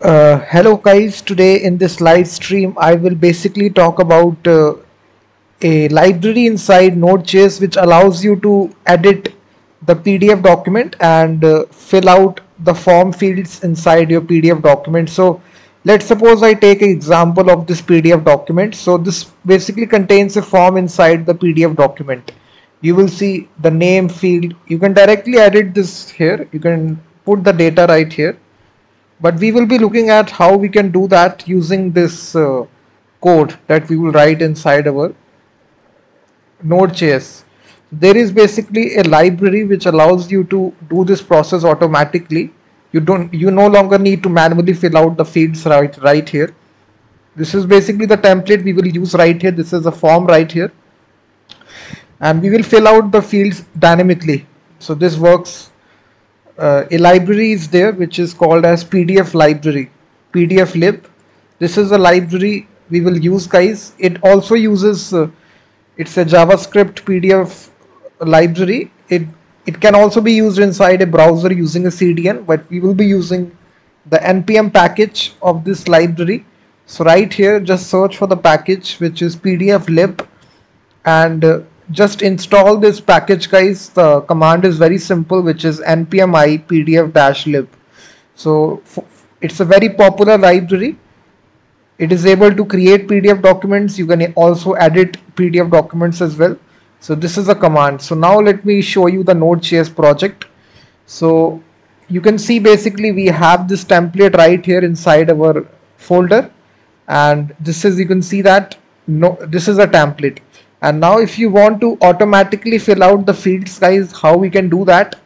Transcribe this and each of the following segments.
Uh, hello guys, today in this live stream I will basically talk about uh, a library inside Node.js which allows you to edit the PDF document and uh, fill out the form fields inside your PDF document. So let's suppose I take an example of this PDF document. So this basically contains a form inside the PDF document. You will see the name field. You can directly edit this here. You can put the data right here but we will be looking at how we can do that using this uh, code that we will write inside our node.js there is basically a library which allows you to do this process automatically. You don't you no longer need to manually fill out the fields right right here. This is basically the template we will use right here. This is a form right here. And we will fill out the fields dynamically. So this works uh, a library is there which is called as pdf library pdf lib. This is a library we will use guys. It also uses uh, it's a javascript pdf library. It it can also be used inside a browser using a cdn but we will be using the npm package of this library. So right here just search for the package which is pdf lib. And uh, just install this package guys. The command is very simple which is npm i pdf dash lib. So it's a very popular library. It is able to create pdf documents. You can also edit pdf documents as well. So this is a command. So now let me show you the node.js project. So you can see basically we have this template right here inside our folder. And this is you can see that no this is a template and now if you want to automatically fill out the fields guys how we can do that?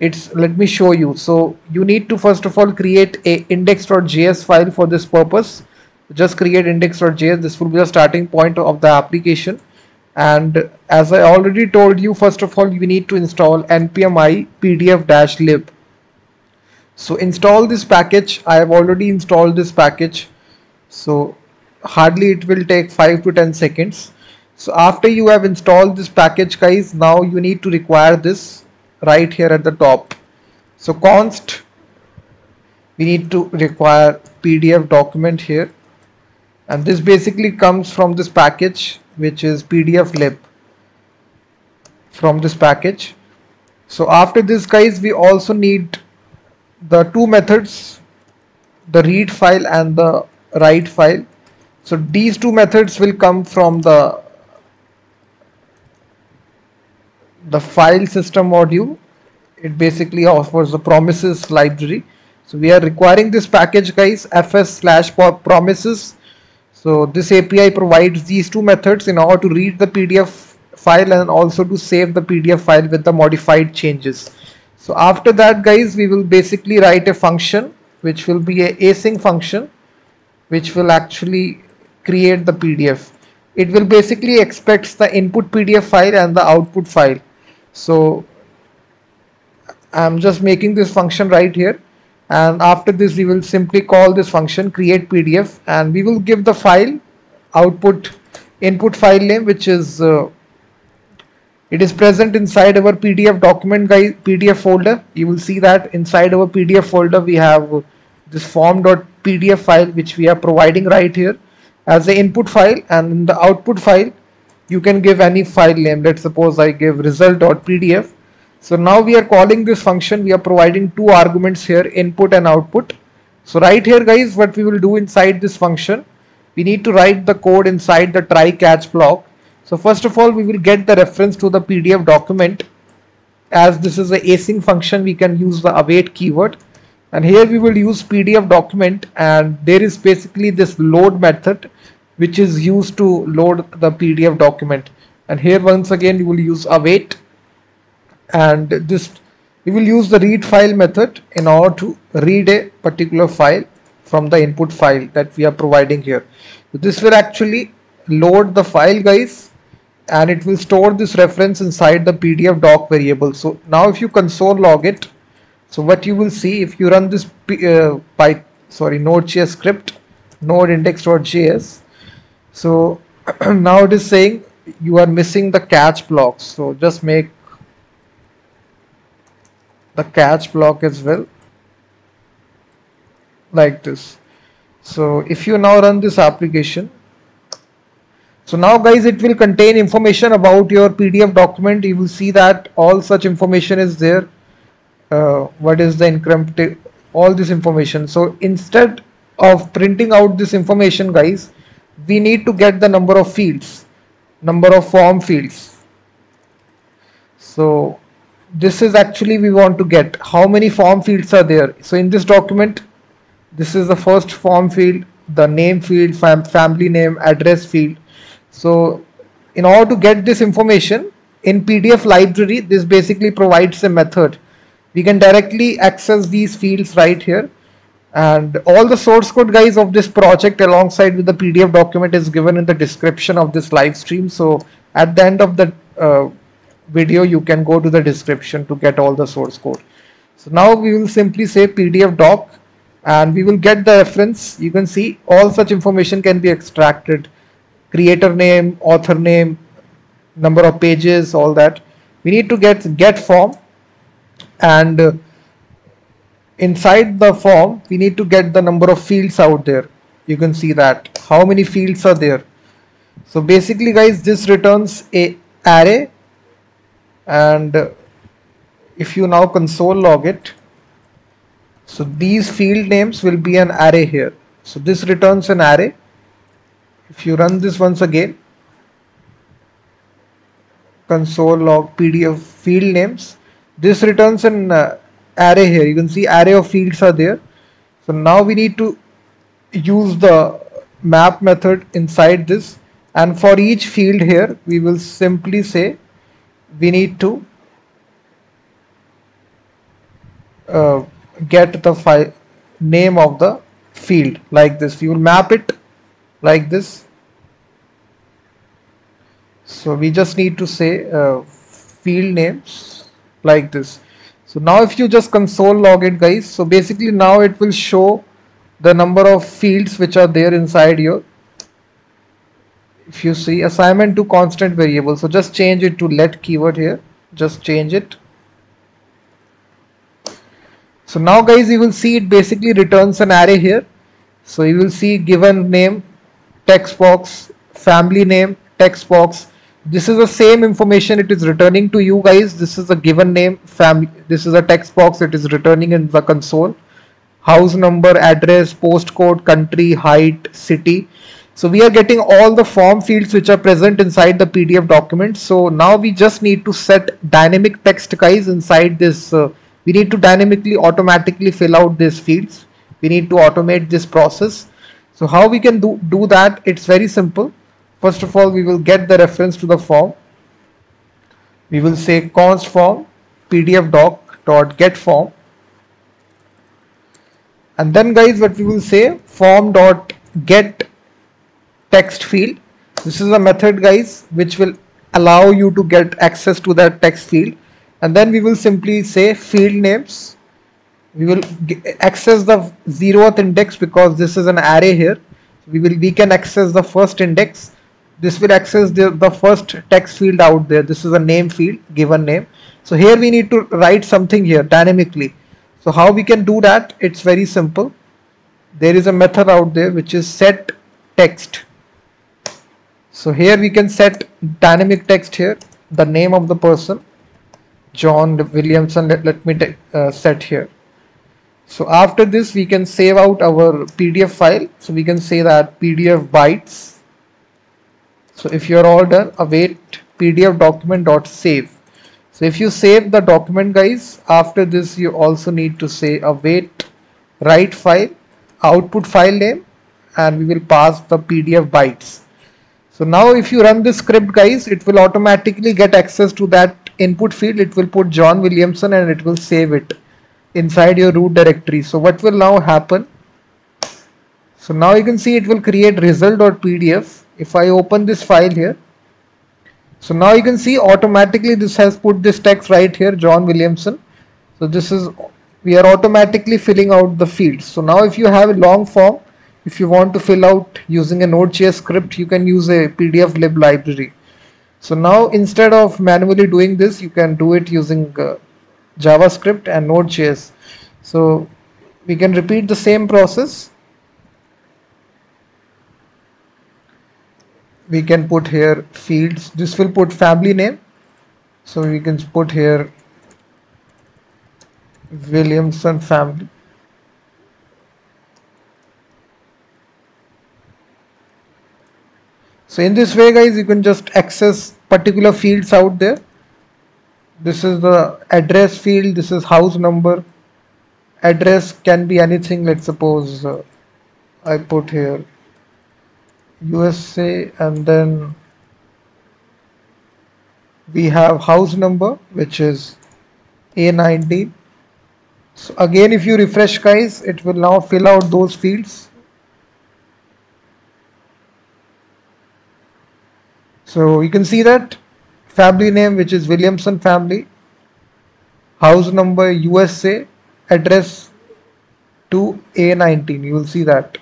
It's let me show you. So you need to first of all create a index.js file for this purpose. Just create index.js this will be the starting point of the application. And as I already told you first of all you need to install npm i pdf-lib so install this package. I have already installed this package. So hardly it will take 5 to 10 seconds so after you have installed this package guys now you need to require this right here at the top. So const we need to require pdf document here. And this basically comes from this package which is pdf lib from this package. So after this guys we also need the two methods the read file and the write file. So these two methods will come from the the file system module it basically offers the promises library so we are requiring this package guys fs slash promises so this API provides these two methods in order to read the PDF file and also to save the PDF file with the modified changes. So after that guys we will basically write a function which will be a async function which will actually create the PDF. It will basically expects the input PDF file and the output file so I'm just making this function right here. And after this we will simply call this function create PDF and we will give the file output input file name which is uh, it is present inside our PDF document guys PDF folder. You will see that inside our PDF folder we have this form.pdf file which we are providing right here as the input file. And in the output file you can give any file name. Let's suppose I give result.pdf so now we are calling this function. We are providing two arguments here input and output. So right here guys what we will do inside this function we need to write the code inside the try catch block. So first of all we will get the reference to the PDF document. As this is a async function we can use the await keyword. And here we will use PDF document. And there is basically this load method which is used to load the PDF document. And here once again you will use await. And this you will use the read file method in order to read a particular file from the input file that we are providing here. So this will actually load the file guys and it will store this reference inside the pdf doc variable. So now if you console log it so what you will see if you run this uh, by sorry node.js script node index.js so now it is saying you are missing the catch blocks. So just make the catch block as well like this. So if you now run this application so now guys it will contain information about your PDF document. You will see that all such information is there. Uh, what is the encrypted all this information. So instead of printing out this information guys we need to get the number of fields number of form fields. So this is actually we want to get how many form fields are there. So in this document this is the first form field the name field fam family name address field. So in order to get this information in PDF library this basically provides a method. We can directly access these fields right here and all the source code guys of this project alongside with the PDF document is given in the description of this live stream. So at the end of the uh, video you can go to the description to get all the source code. So now we will simply say pdf doc and we will get the reference. You can see all such information can be extracted. Creator name author name number of pages all that. We need to get get form. And uh, inside the form we need to get the number of fields out there. You can see that. How many fields are there? So basically guys this returns a array. And if you now console log it so these field names will be an array here. So this returns an array. If you run this once again console log pdf field names this returns an uh, array here. You can see array of fields are there. So now we need to use the map method inside this. And for each field here we will simply say we need to uh, get the file name of the field like this. We will map it like this. So we just need to say uh, field names like this so now if you just console log it guys so basically now it will show the number of fields which are there inside your if you see assignment to constant variable so just change it to let keyword here just change it. So now guys you will see it basically returns an array here. So you will see given name text box family name text box this is the same information it is returning to you guys this is a given name family this is a text box it is returning in the console house number address postcode country height city so we are getting all the form fields which are present inside the PDF document. So now we just need to set dynamic text guys inside this. Uh, we need to dynamically automatically fill out these fields. We need to automate this process. So how we can do, do that? It's very simple. First of all, we will get the reference to the form. We will say const form pdf doc dot get form. And then guys, what we will say form dot get text field. This is a method guys which will allow you to get access to that text field. And then we will simply say field names. We will access the zeroth index because this is an array here. We will we can access the first index this will access the, the first text field out there. This is a name field given name. So here we need to write something here dynamically. So how we can do that? It's very simple. There is a method out there which is set text. So here we can set dynamic text here the name of the person John Williamson let, let me uh, set here. So after this we can save out our PDF file. So we can say that PDF bytes so if you're done await PDF document dot save so if you save the document guys after this you also need to say await write file output file name and we will pass the PDF bytes so now if you run this script guys, it will automatically get access to that input field. It will put John Williamson and it will save it inside your root directory. So what will now happen? So now you can see it will create result.pdf. If I open this file here, so now you can see automatically this has put this text right here, John Williamson. So this is, we are automatically filling out the fields. So now if you have a long form, if you want to fill out using a Node.js script, you can use a PDF lib library. So now instead of manually doing this, you can do it using uh, JavaScript and Node.js. So we can repeat the same process we can put here fields. This will put family name. So we can put here Williamson family. So in this way guys you can just access particular fields out there. This is the address field. This is house number. Address can be anything let's suppose uh, I put here USA and then we have house number which is A19 so again if you refresh guys it will now fill out those fields. So you can see that family name which is Williamson family. House number USA address to A19 you will see that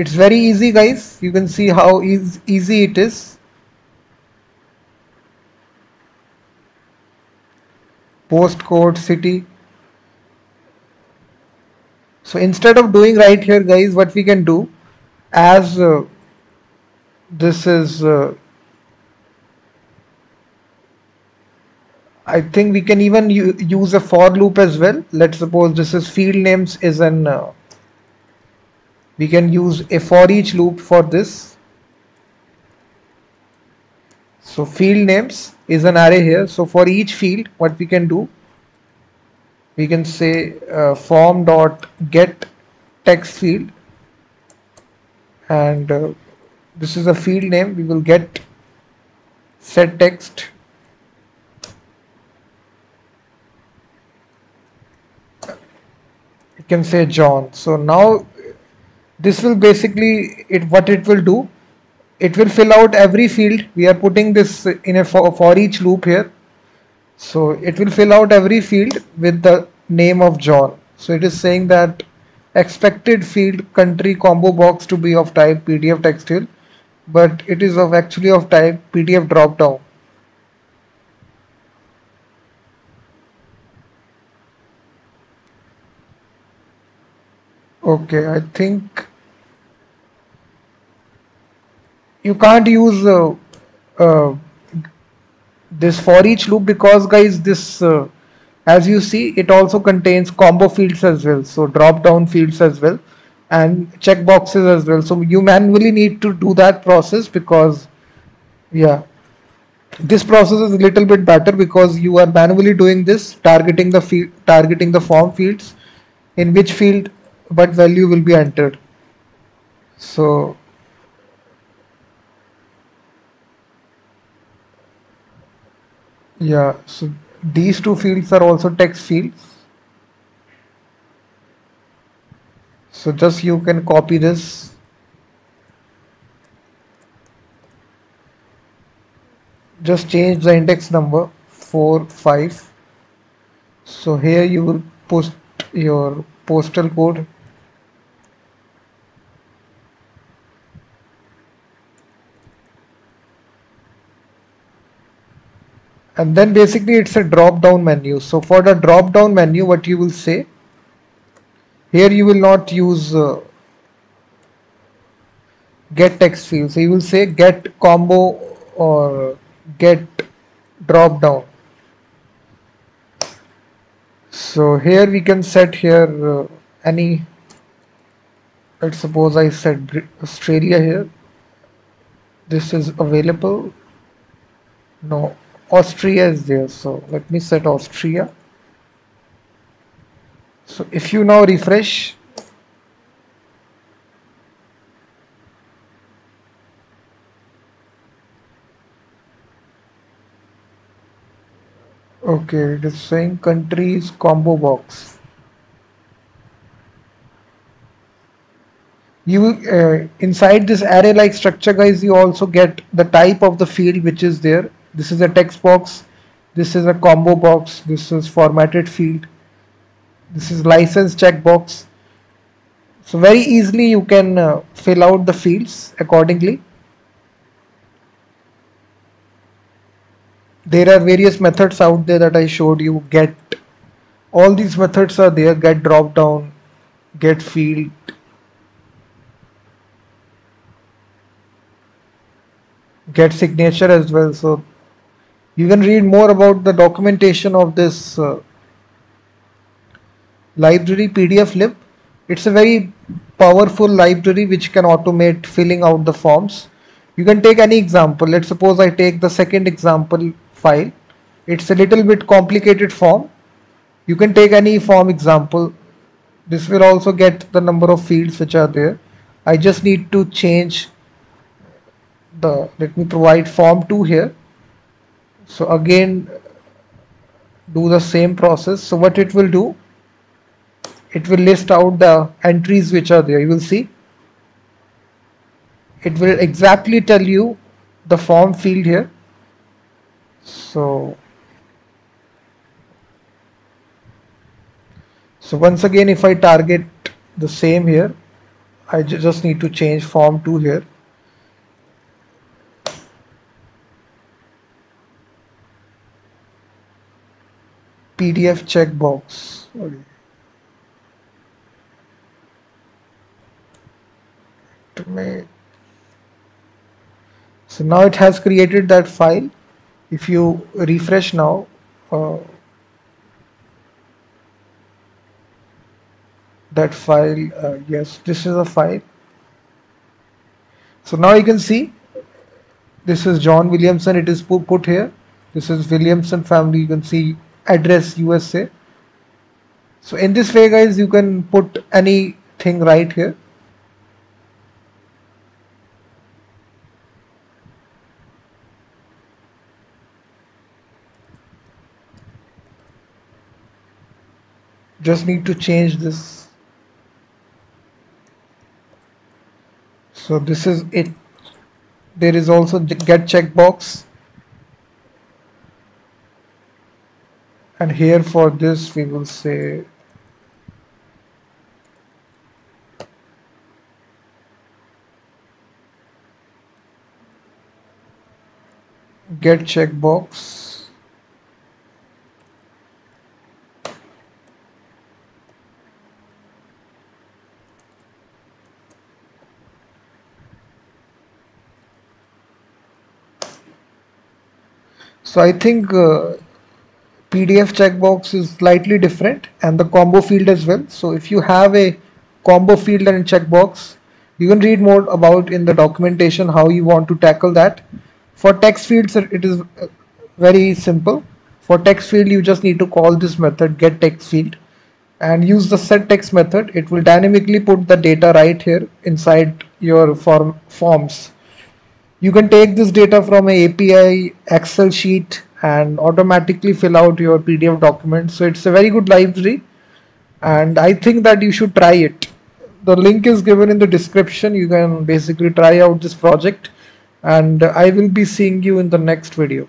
it's very easy guys. You can see how easy it is. Postcode city. So instead of doing right here guys what we can do as uh, this is uh, I think we can even use a for loop as well. Let's suppose this is field names is an uh, we can use a for each loop for this. So field names is an array here. So for each field what we can do? We can say uh, form dot get text field. And uh, this is a field name. We will get set text. You can say John. So now this will basically it what it will do it will fill out every field. We are putting this in a for, for each loop here. So it will fill out every field with the name of John. So it is saying that expected field country combo box to be of type PDF text field but it is of actually of type PDF drop down. Okay I think you can't use uh, uh, this for each loop because guys this uh, as you see it also contains combo fields as well. So drop down fields as well and check boxes as well. So you manually need to do that process because yeah this process is a little bit better because you are manually doing this targeting the field targeting the form fields in which field what value will be entered. So Yeah, so these two fields are also text fields. So just you can copy this. Just change the index number 4, 5. So here you will post your postal code and then basically it's a drop down menu. So for the drop down menu what you will say here you will not use uh, get text field so you will say get combo or get drop down so here we can set here uh, any let's suppose I set Australia here. This is available. No Austria is there so let me set Austria. So if you now refresh okay it is saying countries combo box. You uh, inside this array like structure guys you also get the type of the field which is there this is a text box. This is a combo box. This is formatted field. This is license checkbox. So very easily you can uh, fill out the fields accordingly. There are various methods out there that I showed you. Get all these methods are there. Get drop down. Get field. Get signature as well. So you can read more about the documentation of this uh, library pdflib it's a very powerful library which can automate filling out the forms. You can take any example. Let's suppose I take the second example file. It's a little bit complicated form. You can take any form example. This will also get the number of fields which are there. I just need to change the let me provide form 2 here so again do the same process. So what it will do it will list out the entries which are there. You will see. It will exactly tell you the form field here. So so once again if I target the same here I just need to change form 2 here PDF checkbox. Okay. so now it has created that file. If you refresh now uh, that file uh, yes this is a file. So now you can see this is John Williamson. It is put, put here. This is Williamson family. You can see address USA so in this way guys you can put anything right here. Just need to change this. So this is it. There is also get checkbox and here for this we will say get checkbox. So I think uh, PDF checkbox is slightly different and the combo field as well. So if you have a combo field and checkbox, you can read more about in the documentation how you want to tackle that. For text fields, it is uh, very simple. For text field, you just need to call this method get text field and use the set text method. It will dynamically put the data right here inside your form forms you can take this data from a API Excel sheet and automatically fill out your PDF document. So it's a very good library and I think that you should try it. The link is given in the description. You can basically try out this project and I will be seeing you in the next video.